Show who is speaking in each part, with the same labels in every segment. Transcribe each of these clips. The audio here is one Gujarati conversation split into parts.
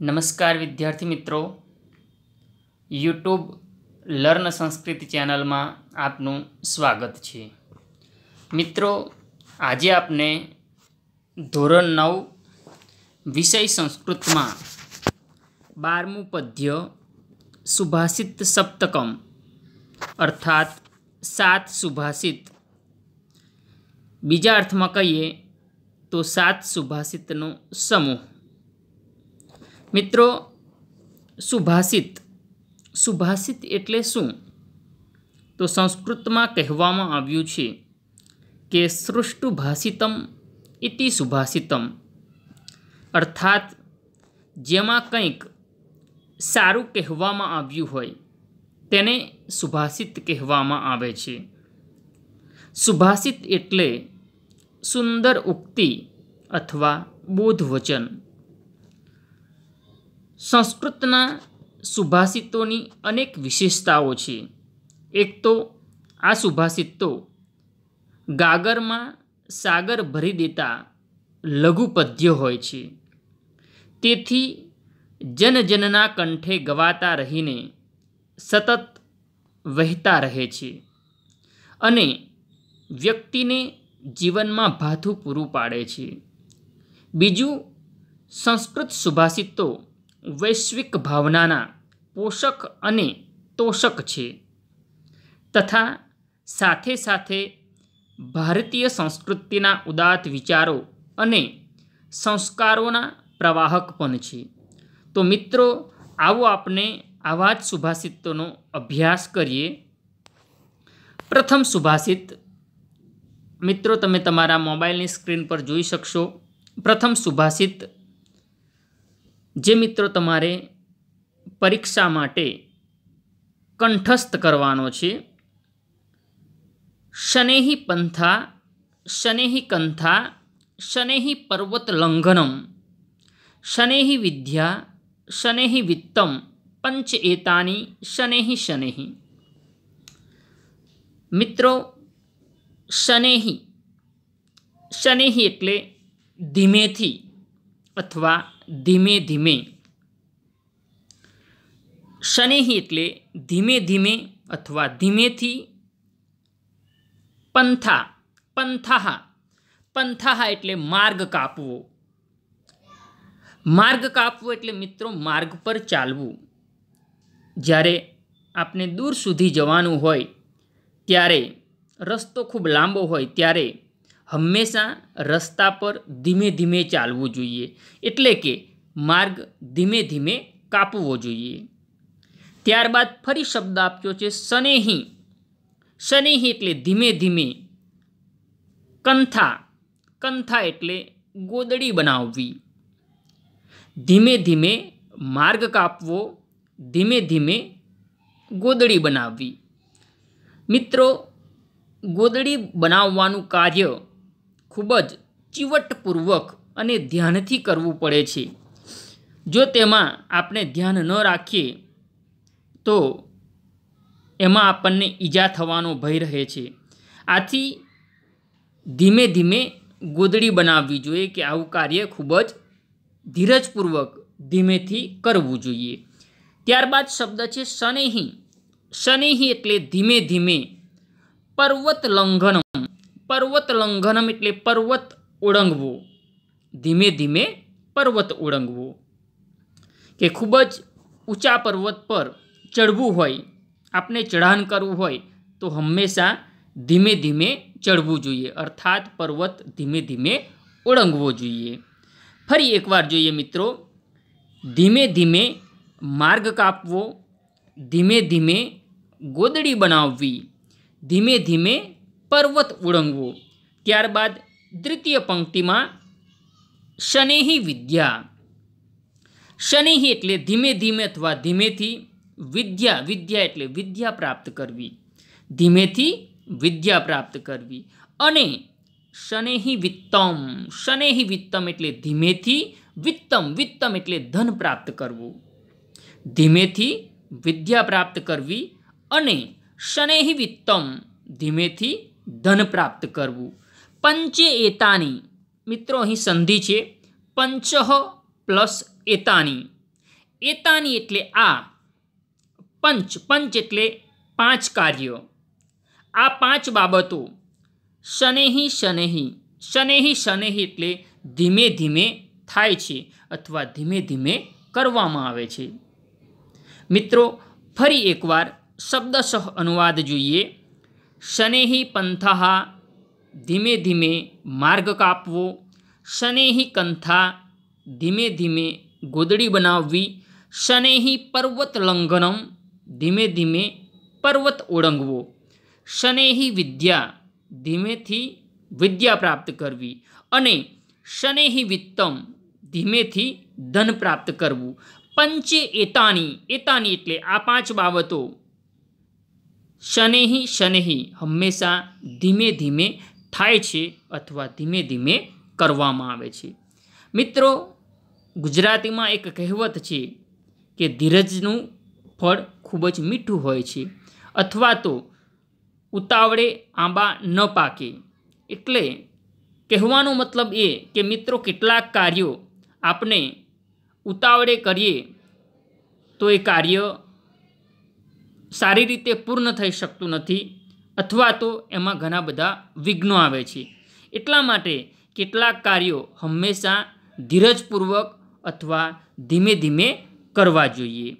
Speaker 1: નમસ્કાર વિદ્યાર્થી મિત્રો. યુટ્યુબ લર્ન સંસ્કૃત ચેનલમાં આપનું સ્વાગત છે. મિત્રો, આજે આપને ધોરણ નવ વિષય સંસ્કૃતમાં બારમું પદ્ય સુભાષિત સપ્તકમ અર્થાત સાત સુભાષિત. બીજા અર્થમાં કહીએ તો સાત સુભાષિતનો સમૂહ. મિત્રો, સુભાષિત. સુભાષિત એટલે શું? તો સંસ્કૃતમાં કહેવામાં આવ્યું છે કે સૃષ્ટુ ભાષિતમ ઇતિ સુભાષિતમ. અર્થાત, જેમાં કંઈક સારું કહેવામાં આવ્યું હોય, તેને સુભાષિત કહેવામાં આવે છે. સુભાષિત એટલે સુંદર ઉક્તિ અથવા બોધવચન. સંસ્કૃતના સુભાષિતોની અનેક વિશેષતાઓ છે. એક તો આ સુભાષિતો ગાગરમાં સાગર ભરી દેતા લઘુ પદ્ય હોય છે. તેથી જનજનના કંઠે ગવાતા રહીને સતત વહેતા રહે છે અને વ્યક્તિને જીવનમાં ભાથું પૂરું પાડે છે. બીજું, સંસ્કૃત સુભાષિતો વૈશ્વિક ભાવનાના પોષક અને તોષક છે. તથા સાથે સાથે ભારતીય સંસ્કૃતિના ઉદાત વિચારો અને સંસ્કારોના પ્રવાહક પણ છે. તો મિત્રો, આવો આપણે આવા જ સુભાષિતોનો અભ્યાસ કરીએ. પ્રથમ સુભાષિત. મિત્રો, તમે તમારા મોબાઈલની સ્ક્રીન પર જોઈ શકશો. પ્રથમ સુભાષિત જે મિત્રો તમારે પરીક્ષા માટે કંઠસ્થ કરવાનો છે, શનેહી પંથા, શનેહી કંથા, શનેહી પર્વત લંઘનમ શનેહી વિદ્યા, શનેહી વિત્તમ, પંચ એતાની, શનેહી શનેહી. મિત્રો, શનેહી શનેહી એટલે ધીમેથી અથવા ધીમે ધીમે. શનેહી એટલે ધીમે ધીમે અથવા ધીમેથી પંથા, પંથાહા. પંથાહા એટલે માર્ગ કાપવો. માર્ગ કાપવો એટલે મિત્રો માર્ગ પર ચાલવું. જ્યારે આપણે દૂર સુધી જવાનું હોય, ત્યારે રસ્તો ખૂબ લાંબો હોય, ત્યારે હંમેશા રસ્તા પર ધીમે ધીમે ચાલવું જોઈએ. એટલે કે માર્ગ ધીમે ધીમે કાપવો જોઈએ. ત્યારબાદ ફરી શબ્દ આપ્યો છે, શનેહી. શનેહી એટલે ધીમે ધીમે. કંથા. કંથા એટલે ગોદડી બનાવવી. ધીમે ધીમે માર્ગ કાપવો, ધીમે ધીમે ગોદડી બનાવવી. મિત્રો, ગોદડી બનાવવાનું કાર્ય ખૂબ જ ચીવટપૂર્વક અને ધ્યાનથી કરવું પડે છે. જો તેમાં આપણે ધ્યાન ન રાખીએ, તો એમાં આપણને ઈજા થવાનો ભય રહે છે. આથી ધીમે ધીમે ગોદડી બનાવવી જોઈએ કે આવું કાર્ય ખૂબ જ ધીરજપૂર્વક ધીમેથી કરવું જોઈએ. ત્યારબાદ શબ્દ છે શનેહી. શનેહી એટલે ધીમે ધીમે પર્વત લંઘનમ. પર્વત લંઘનમ એટલે પર્વત ઓળંગવો ધીમે ધીમે પર્વત ઓળંગવો કે ખૂબ જ ઊંચા પર્વત પર ચડવું હોય આપણે ચઢાણ કરવું હોય તો હંમેશા ધીમે ધીમે ચડવું જોઈએ અર્થાત પર્વત ધીમે ધીમે ઓળંગવો જોઈએ ફરી એકવાર જોઈએ મિત્રો ધીમે ધીમે માર્ગ કાપવો ધીમે ધીમે ગોદડી બનાવવી ધીમે ધીમે પર્વત ઓળંગવો ત્યારબાદ દ્વિતીય પંક્તિમાં શનેહી વિદ્યા. શનિહી એટલે ધીમે ધીમે અથવા ધીમેથી વિદ્યા. વિદ્યા એટલે વિદ્યા પ્રાપ્ત કરવી. ધીમેથી વિદ્યા પ્રાપ્ત કરવી. અને શનેહી વિત્તમ. શનેહી વિત્તમ એટલે ધીમેથી વિત્તમ. વિત્તમ એટલે ધન પ્રાપ્ત કરવું. ધીમેથી વિદ્યા પ્રાપ્ત કરવી અને શનેહી વિત્તમ. ધીમેથી ધન પ્રાપ્ત કરવું. પંચે એતાની. મિત્રો, અહીં સંધિ છે. પંચ પ્લસ એતાની. એતાની એટલે આ પંચ. પંચ એટલે પાંચ કાર્ય. આ પાંચ બાબતો. શનેહી શનેહી. શનેહી શનેહી એટલે ધીમે ધીમે થાય છે અથવા ધીમે ધીમે કરવામાં આવે છે. મિત્રો, ફરી એકવાર શબ્દસહ અનુવાદ જોઈએ. શનેહી પંથા ધીમે ધીમે માર્ગ કાપવો શનેહી કંથા ધીમે ધીમે ગોદડી બનાવવી શનેહી પર્વત લંઘનમ ધીમે ધીમે પર્વત ઓળંગવો શનેહી વિદ્યા ધીમેથી વિદ્યા પ્રાપ્ત કરવી અને શનેહ વિત્તમ ધીમેથી ધન પ્રાપ્ત કરવું પંચે એતાની એતાની એટલે આ પાંચ બાબતો શનેહી શનેહી હંમેશા ધીમે ધીમે થાય છે અથવા ધીમે ધીમે કરવામાં આવે છે. મિત્રો, ગુજરાતીમાં એક કહેવત છે કે ધીરજનું ફળ ખૂબ જ મીઠું હોય છે અથવા તો ઉતાવળે આંબા ન પાકે. એટલે કહેવાનો મતલબ એ કે મિત્રો, કેટલાક કાર્યો આપણે ઉતાવળે કરીએ તો એ કાર્ય સારી રીતે પૂર્ણ થઈ શકતું નથી અથવા તો એમાં ઘણા બધા વિઘ્નો આવે છે. એટલા માટે કેટલાક કાર્યો હંમેશા ધીરજપૂર્વક અથવા ધીમે ધીમે કરવા જોઈએ.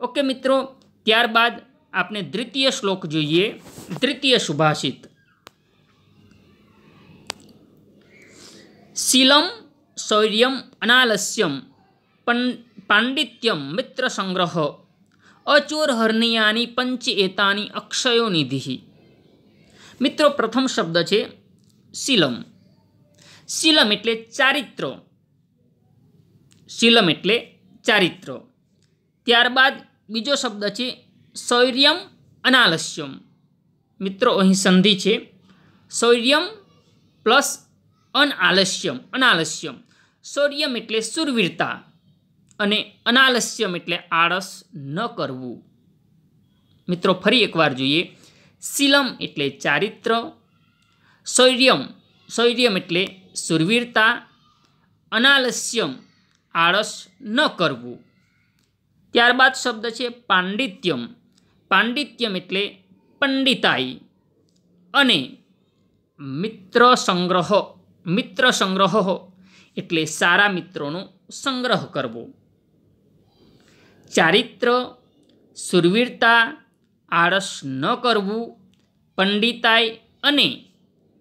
Speaker 1: ઓકે મિત્રો, ત્યારબાદ આપણે દ્વિતીય શ્લોક જોઈએ. દ્વિતીય સુભાષિત. શીલમ, શૌર્યમ, અનાલસ્યમ પાંડિત્યમ મિત્ર સંગ્રહ અચોર હરનિયાની પંચએતાની અક્ષયો નિધિ મિત્રો, પ્રથમ શબ્દ છે શીલમ. શીલમ એટલે ચારિત્ર. શીલમ એટલે ચારિત્ર. ત્યારબાદ બીજો શબ્દ છે શૌર્યમ અનાલસ્યમ. મિત્રો, અહીં સંધિ છે શૌર્યમ પ્લસ અનઆલસ્યમ અનાલસ્યમ. શૌર્યમ એટલે સુરવીરતા. અને અનાલસ્યમ એટલે આળસ ન કરવું. મિત્રો, ફરી એકવાર જોઈએ. શીલમ એટલે ચારિત્ર, શૌર્યમ શૌર્યમ એટલે સુરવીરતા, અનાલસ્યમ આળસ ન કરવું. ત્યારબાદ શબ્દ છે પાંડિત્યમ. પાંડિત્યમ એટલે પંડિતાઈ અને મિત્ર સંગ્રહ મિત્ર સંગ્રહ એટલે સારા મિત્રોનો સંગ્રહ કરવો. ચારિત્ર, સુરવીરતા, આળસ ન કરવું પંડિતાઈ અને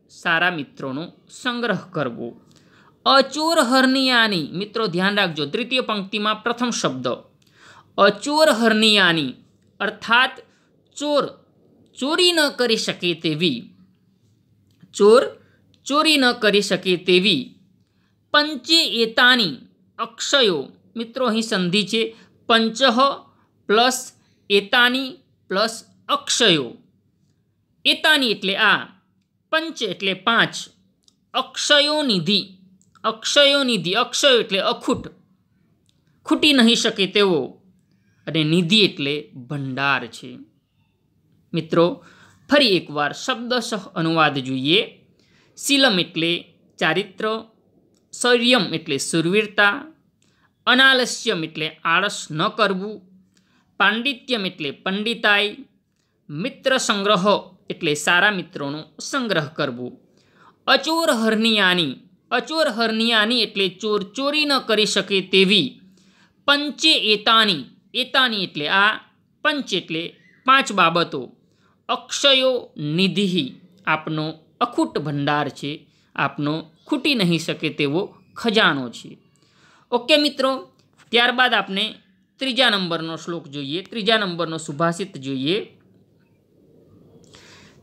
Speaker 1: સારા મિત્રોનો સંગ્રહ કરવો. અચોર હરનિયાની, મિત્રો ધ્યાન રાખજો તૃતીય પંક્તિમાં પ્રથમ શબ્દ. અચોર હરનિયાની, અર્થાત ચોર ચોરી ન કરી શકે તેવી. ચોર ચોરી ન કરી શકે તેવી. પંચે એતાની અક્ષયો, મિત્રો અહીં સંધિ છે પંચ પ્લસ એતાની પ્લસ અક્ષયો. એતાની એટલે આ, પંચ એટલે પાંચ, અક્ષયો નિધિ. અક્ષયો નિધિ, અક્ષયો એટલે અખૂટ. ખૂટી નહીં શકે તેવો. અને નિધિ એટલે ભંડાર છે. મિત્રો, ફરી એકવાર શબ્દશઃ અનુવાદ જોઈએ. શીલમ એટલે ચારિત્ર, શૌર્યમ એટલે સુરવીરતા અનાલસ્યમ એટલે આળસ ન કરવું, પાંડિત્યમ એટલે પંડિતાઈ મિત્ર સંગ્રહ એટલે સારા મિત્રોનો સંગ્રહ કરવો. અચોર હરનિયાની અચોર હરનિયાની એટલે ચોર ચોરી ન કરી શકે તેવી પંચે એતાની એતાની એટલે આ પંચ એટલે પાંચ બાબતો. અક્ષયો નિધિ આપનો અખૂટ ભંડાર છે, આપનો ખૂટી નહીં શકે તેવો ખજાનો છે. ઓકે મિત્રો, ત્યારબાદ આપણે ત્રીજા નંબરનો શ્લોક જોઈએ. ત્રીજા નંબરનો સુભાષિત જોઈએ.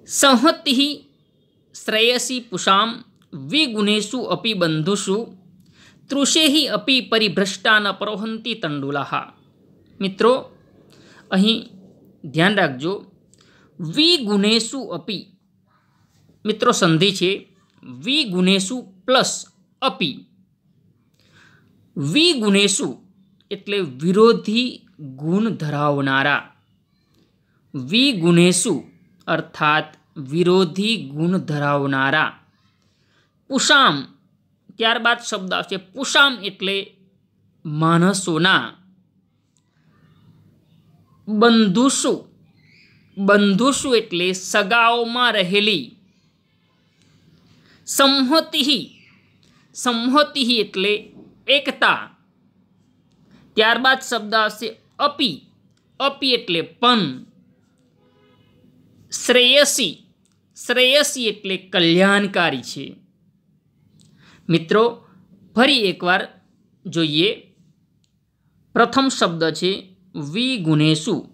Speaker 1: સંહતિ શ્રેયસી પુષામ વિગુણેશુ અપી બંધુષુ તૃષેહી અપી પરિભ્રષ્ટા પરોહંતી તંડુલાહા. મિત્રો, અહીં ધ્યાન રાખજો. વિગુણેશુ અપી, મિત્રો, સંધિ છે. વિગુણેશુ પ્લસ અપી. વિગુણેશુ એટલે વિરોધી ગુણ ધરાવનારા. વિગુણેશુ અર્થાત વિરોધી ગુણ ધરાવનારા. પુષામ ત્યારબાદ શબ્દ આવશે. પુષામ એટલે માણસોના. બંધુસુ. બંધુસુ એટલે સગાઓમાં રહેલી. સંહતિ સંહતિ એટલે એકતા. ત્યારબાદ શબ્દ આવશે અપી. અપી એટલે પણ શ્રેયસી. શ્રેયસી એટલે કલ્યાણકારી છે. મિત્રો, ફરી એકવાર જોઈએ. પ્રથમ શબ્દ છે વી ગુનેસુ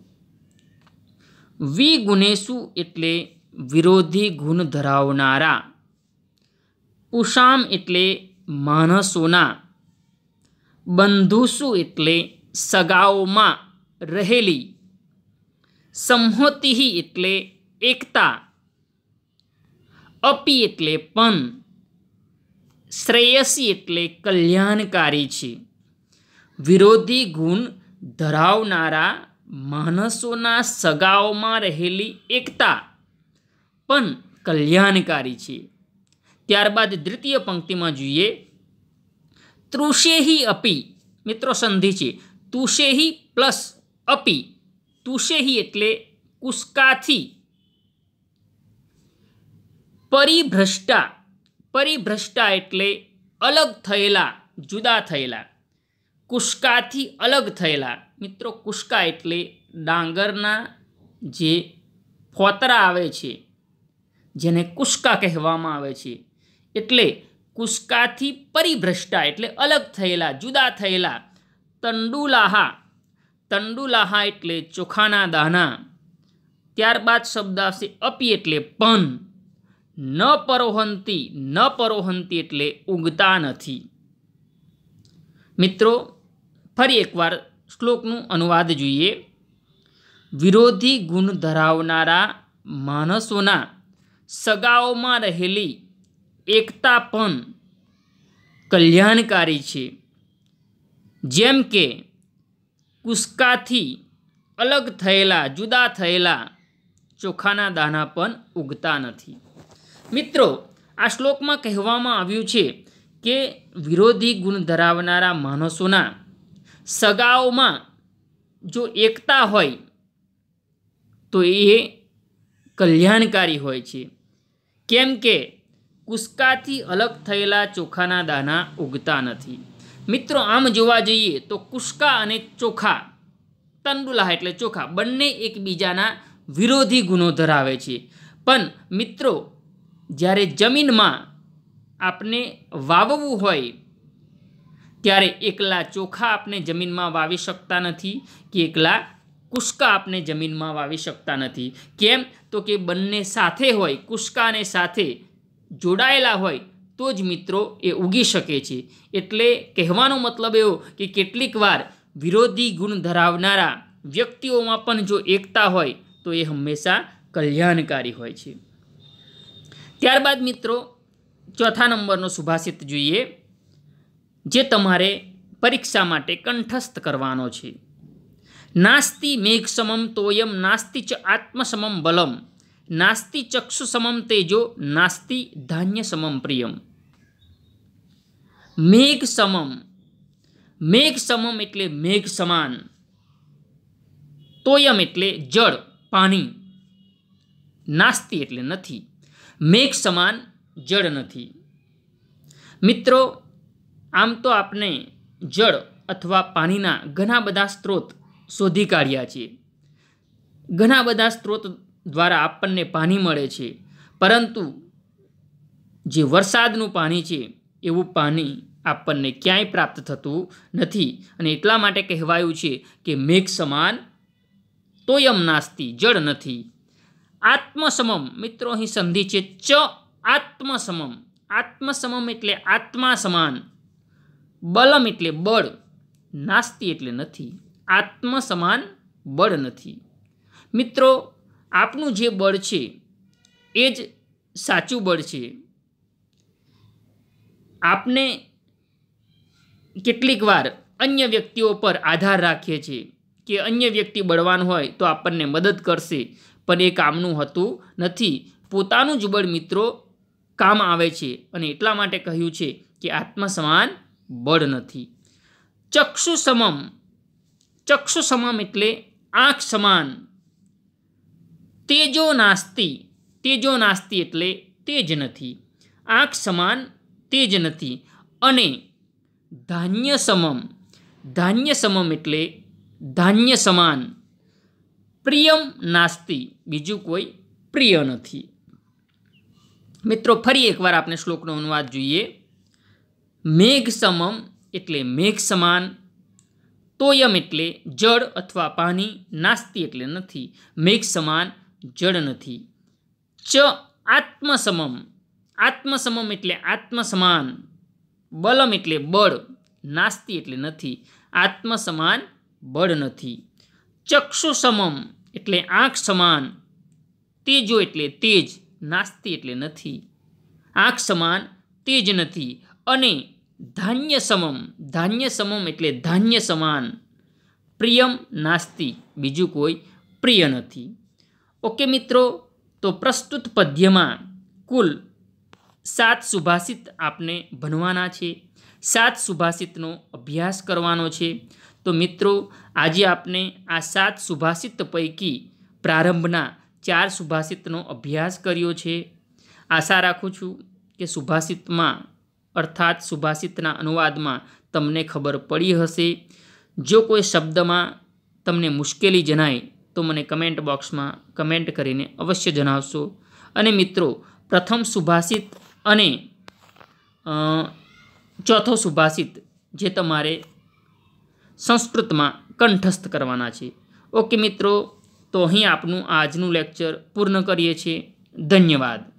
Speaker 1: વી ગુનેસુ એટલે વિરોધી ગુણ ધરાવનારા. પુષામ એટલે માણસોના. બંધુસુ એટલે સગાઓમાં રહેલી. સંહોતિ એટલે એકતા. અપી એટલે પણ શ્રેયસી એટલે કલ્યાણકારી છે. વિરોધી ગુણ ધરાવનારા માણસોના સગાઓમાં રહેલી એકતા. પણ કલ્યાણકારી છે. ત્યારબાદ દ્વિતીય પંક્તિમાં જોઈએ તૃષેહી અપી મિત્રો સંધિ છે તુષેહી પ્લસ અપી તુષેહી એટલે કુસ્કાથી પરિભ્રષ્ટા પરિભ્રષ્ટા એટલે અલગ થયેલા જુદા થયેલા કુસ્કાથી અલગ થયેલા મિત્રો કુસ્કા એટલે ડાંગરના જે ફોતરા આવે છે જેને કુસ્કા કહેવામાં આવે છે એટલે કુસ્કાથી પરિભ્રષ્ટા એટલે અલગ થયેલા, જુદા થયેલા. તંડુલાહા. તંડુલાહા એટલે ચોખાના દાના ત્યારબાદ શબ્દ આવશે અપી એટલે પન. ન પરોહંતી ન પરોહંતી એટલે ઉગતા નથી. મિત્રો, ફરી એકવાર શ્લોકનું અનુવાદ જોઈએ. વિરોધી ગુણ ધરાવનારા માણસોના સગાઓમાં રહેલી એકતા પણ કલ્યાણકારી છે. જેમ કે કુસ્કાથી અલગ થયેલા, જુદા થયેલા ચોખાના દાણા પણ ઉગતા નથી. મિત્રો, આ શ્લોકમાં કહેવામાં આવ્યું છે કે વિરોધી ગુણ ધરાવનારા માણસોના સગાઓમાં જો એકતા હોય, તો એ કલ્યાણકારી હોય છે. કેમ કે કુસ્કાથી અલગ થયેલા ચોખાના દાના ઉગતા નથી. મિત્રો, આમ જોવા જઈએ તો કુસ્કા અને ચોખા તંડુલા એટલે ચોખા, બંને એકબીજાના વિરોધી ગુણો ધરાવે છે. પણ મિત્રો, જ્યારે જમીનમાં આપણે વાવવું હોય, ત્યારે એકલા ચોખા આપણે જમીનમાં વાવી શકતા નથી કે એકલા કુસ્કા આપણે જમીનમાં વાવી શકતા નથી. કેમ? તો કે બંને સાથે હોય, કુસ્કાને સાથે જોડાયેલા હોય, તો જ મિત્રો એ ઉગી શકે છે. એટલે કહેવાનો મતલબ એવો કે કેટલીક વાર વિરોધી ગુણ ધરાવનારા વ્યક્તિઓમાં પણ જો એકતા હોય, તો એ હંમેશા કલ્યાણકારી હોય છે. ત્યારબાદ મિત્રો, ચોથા નંબરનો સુભાષિત જોઈએ, જે તમારે પરીક્ષા માટે કંઠસ્થ કરવાનો છે. નાસ્તિ મેઘ સમમ તોયમ, નાસ્તિ ચ આત્મસમમ બલમ. નાસ્તિ ચક્ષુ સમમ તેજો, નાસ્તિ ધાન્ય સમમ પ્રિયમ. મેઘ સમમ. મેઘ સમમ એટલે મેઘ સમાન. તોયમ એટલે જળ, પાણી. નાસ્તિ એટલે નથી. મેઘ સમાન, જળ નથી. મિત્રો, આમ તો આપણે જળ અથવા પાણીના ઘણા બધા સ્ત્રોત શોધી કાઢ્યા છે. ઘણા બધા સ્ત્રોત દ્વારા આપણને પાણી મળે છે. પરંતુ જે વરસાદનું પાણી છે, એવું પાણી આપણને ક્યાંય પ્રાપ્ત થતું નથી. અને એટલા માટે કહેવાયું છે કે મેઘ સમાન તોયમ નાસ્તી, જળ નથી. આત્મસમમ, મિત્રો, અહીં સંધિ છે ચ આત્મસમમ. આત્મસમમ એટલે આત્મા સમાન. બલમ એટલે બળ. નાસ્તી એટલે નથી. આત્મ સમાન બળ નથી. મિત્રો આપનું જે બળ છે, એ જ સાચું બળ છે. આપને કેટલીક વાર અન્ય વ્યક્તિઓ પર આધાર રાખીએ છીએ કે અન્ય વ્યક્તિ બળવાન હોય તો આપણને મદદ કરશે, પણ એ કામનું હતું નથી. પોતાનું જ બળ મિત્રો કામ આવે છે અને એટલા માટે કહ્યું છે કે આત્મસમાન બળ નથી. ચક્ષુ સમમ ચક્ષુ સમમ એટલે આંખ સમાન તેજો નાસ્તી. તેજો નાસ્તી એટલે તેજ નથી. આંખ સમાન, તેજ નથી. અને ધાન્ય સમમ. ધાન્ય સમમ એટલે ધાન્ય સમાન. પ્રિયમ નાસ્તી. બીજું કોઈ પ્રિય નથી. મિત્રો, ફરી એકવાર આપણે શ્લોકનો અનુવાદ જોઈએ. મેઘ સમમ એટલે મેઘ સમાન. તોયમ એટલે જળ અથવા પાણી. નાસ્તી એટલે નથી. મેઘ સમાન. જળ નથી. ચ આત્મસમમ. આત્મસમમ એટલે આત્મ સમાન બલમ એટલે બળ. નાસ્તી એટલે નથી. આત્મ સમાન બળ નથી. ચક્ષુ સમમ એટલે આંખ સમાન. તેજો એટલે તેજ. નાસ્તી એટલે નથી. આંખ સમાન, તેજ નથી. અને ધાન્ય સમમ ધાન્ય સમમ એટલે ધાન્ય સમાન પ્રિયમ, નાસ્તી. બીજું કોઈ પ્રિય નથી. ઓકે મિત્રો, તો પ્રસ્તુત પદ્યમાં કુલ સાત સુભાષિત આપને ભણવાના છે. સાત સુભાષિતનો અભ્યાસ કરવાનો છે. તો મિત્રો, આજે આપને આ સાત સુભાષિત પૈકી પ્રારંભના ચાર સુભાષિતનો અભ્યાસ કર્યો છે. આશા રાખું છું કે સુભાષિતમાં, અર્થાત સુભાષિતના અનુવાદમાં તમને ખબર પડી હશે. જો કોઈ શબ્દમાં તમને મુશ્કેલી જણાય તો મને કમેન્ટ બોક્સમાં કમેન્ટ કરીને અવશ્ય જણાવશો. અને મિત્રો, પ્રથમ સુભાષિત અને ચોથો સુભાષિત જે તમારે સંસ્કૃતમાં કંઠસ્થ કરવાના છે. ઓકે મિત્રો, તો અહીં આપનું આજનું લેક્ચર પૂર્ણ કરીએ છીએ. ધન્યવાદ.